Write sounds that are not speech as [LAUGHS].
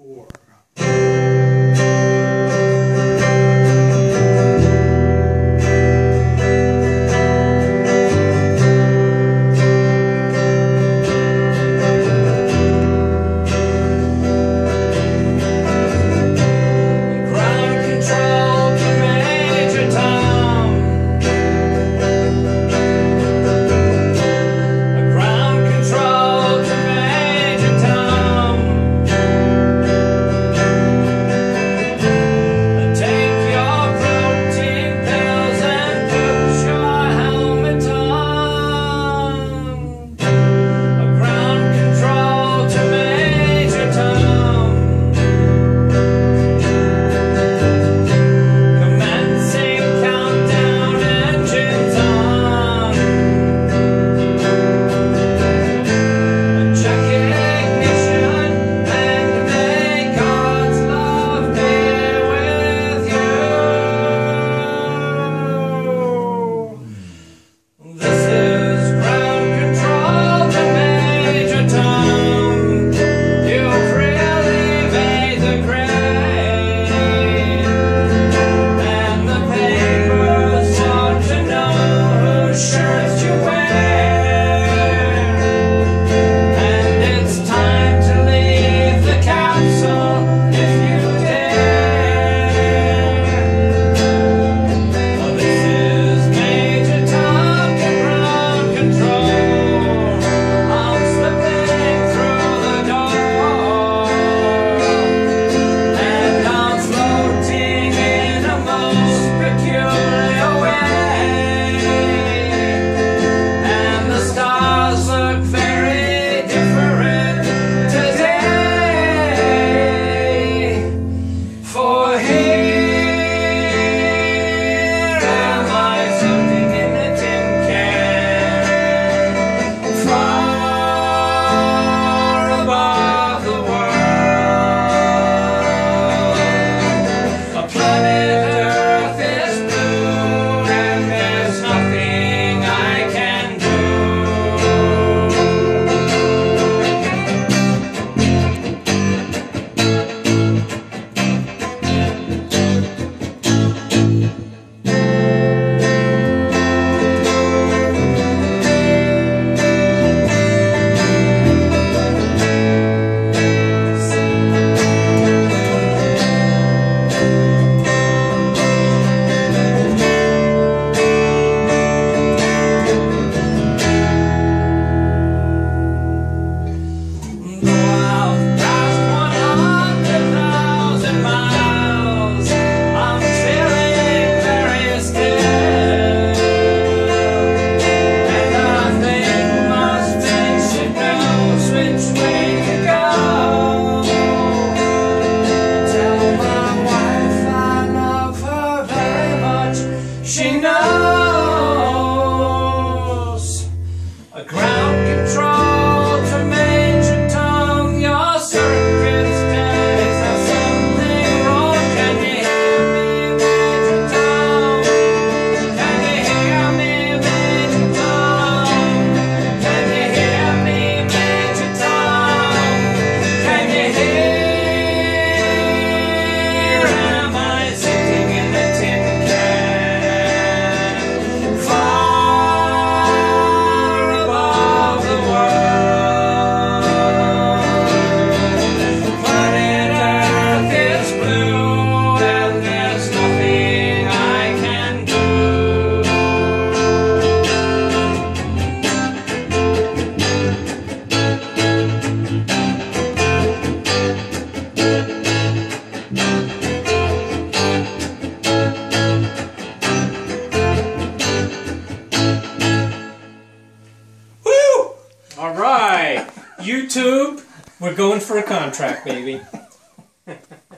four. YouTube, we're going for a contract, baby. [LAUGHS]